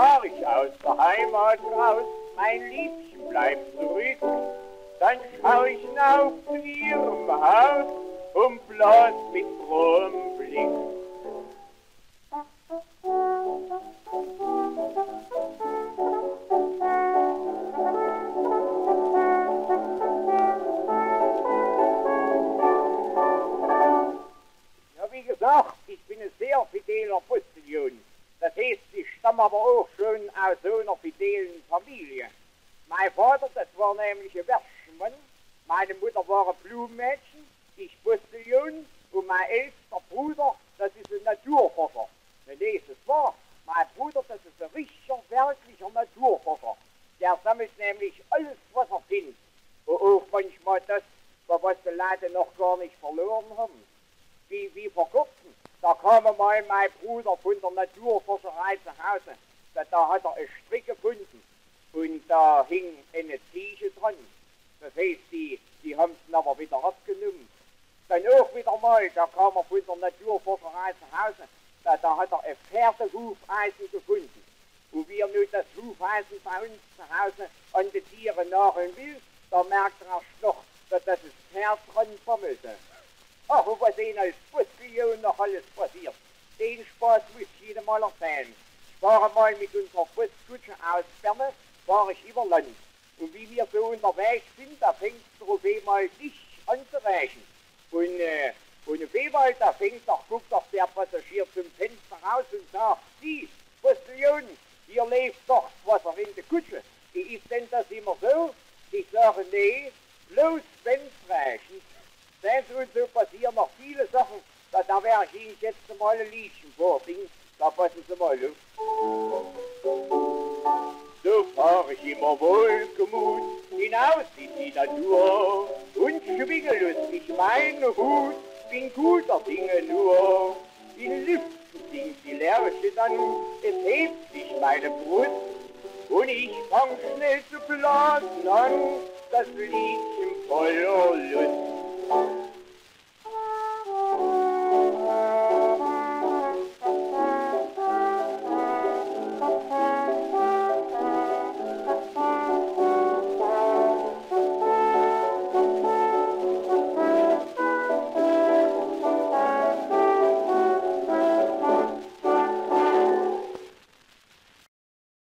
fahr ich aus der Heimat raus, mein Liebchen bleibt zurück, dann schau ich hinauf zu ihrem Haus und blas mit frohem Blick. wie gesagt, ich bin ein sehr fideler Postillon. Das heißt, ich stamme aber auch schon aus so einer fidelen Familie. Mein Vater, das war nämlich ein Werkmann, meine Mutter war ein Blumenmädchen, ich Postillon und mein ältester Bruder, das ist ein Naturforscher. Nee, das war, mein Bruder, das ist ein richtiger, wirklicher Naturforscher. Der sammelt nämlich alles, was er findet. Und auch manchmal das, was die Leute noch gar nicht verloren haben wie, wie vor kurzem. Da kam mal mein Bruder von der Naturforscherei zu Hause. Da, da hat er einen Strick gefunden und da hing eine Ziege dran. Das heißt, die, die haben es aber wieder abgenommen. Dann auch wieder mal, da kam er von der Naturforscherei zu Hause. Da, da hat er ein Pferdehufeisen gefunden. Und wie er nun das Hufeisen bei uns zu Hause an die Tiere nageln will, da merkt er erst noch, dass das Pferd dran vermisse. Ach, was ihnen als Postillon noch alles passiert. Den Spaß muss ich jedem mal erzählen. Ich war einmal mit unserer Postkutsche aus Berne, war ich über Land. Und wie wir so unterwegs sind, da fängt es darauf einmal nicht an zu reichen. Und, äh, und auf einmal, da fängt doch, guckt doch der Passagier zum Fenster raus und sagt, Sie, Postillon, hier lebt doch Wasser in der Kutsche. Wie ist denn das immer so? Ich sage, nee, bloß wenn's reicht. Sie, und so passieren noch viele Sachen. Da, da werde ich Ihnen jetzt mal ein Liedchen vorsingen. Da passen Sie mal auf. So fahre ich immer wohlgemut hinaus in die Natur und schwinge lustig meinen Hut, bin guter Dinge nur. In Lüften singt die Lerche dann, es hebt sich meine Brust und ich fang schnell zu blasen an, das Liedchen voller Lust. Thank you.